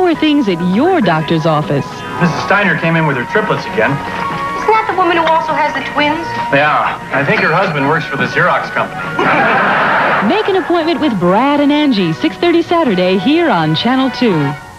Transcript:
How are things at your doctor's office? Mrs. Steiner came in with her triplets again. Isn't that the woman who also has the twins? Yeah, I think her husband works for the Xerox company. Make an appointment with Brad and Angie, 6.30 Saturday here on Channel 2.